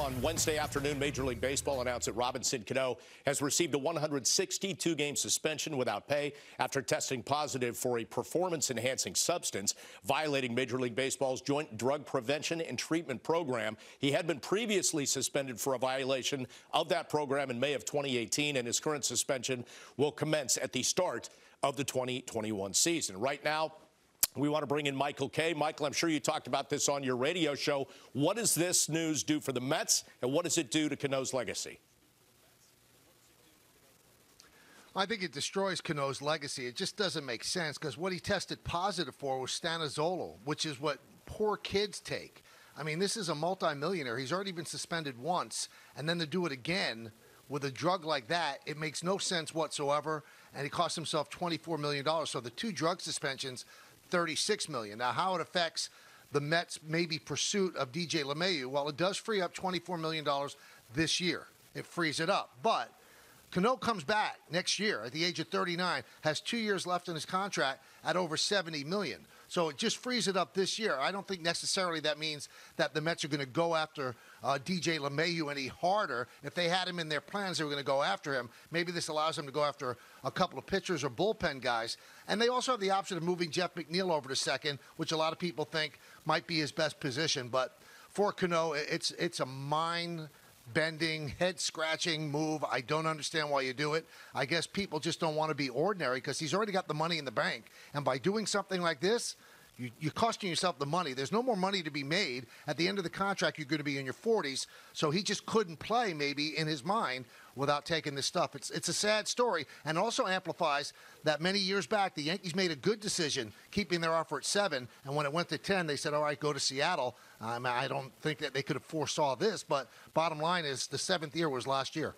On Wednesday afternoon, Major League Baseball announced that Robinson Cano has received a 162 game suspension without pay after testing positive for a performance enhancing substance, violating Major League Baseball's Joint Drug Prevention and Treatment Program. He had been previously suspended for a violation of that program in May of 2018, and his current suspension will commence at the start of the 2021 season. Right now, we want to bring in Michael Kay. Michael, I'm sure you talked about this on your radio show. What does this news do for the Mets, and what does it do to Cano's legacy? I think it destroys Cano's legacy. It just doesn't make sense because what he tested positive for was stanozolol, which is what poor kids take. I mean, this is a multimillionaire. He's already been suspended once, and then to do it again with a drug like that, it makes no sense whatsoever. And he cost himself $24 million. So the two drug suspensions 36 million. Now, how it affects the Mets' maybe pursuit of DJ LeMahieu? Well, it does free up 24 million dollars this year. It frees it up, but Cano comes back next year at the age of 39, has two years left in his contract at over 70 million. So it just frees it up this year. I don't think necessarily that means that the Mets are going to go after uh, DJ LeMahieu any harder. If they had him in their plans, they were going to go after him. Maybe this allows them to go after a couple of pitchers or bullpen guys. And they also have the option of moving Jeff McNeil over to second, which a lot of people think might be his best position. But for Cano, it's it's a mind bending, head scratching move. I don't understand why you do it. I guess people just don't want to be ordinary because he's already got the money in the bank. And by doing something like this, you, are costing yourself the money. There's no more money to be made. At the end of the contract, you're going to be in your 40s. So he just couldn't play, maybe, in his mind without taking this stuff. It's, it's a sad story and also amplifies that many years back, the Yankees made a good decision keeping their offer at seven. And when it went to 10, they said, all right, go to Seattle. Um, I don't think that they could have foresaw this. But bottom line is the seventh year was last year.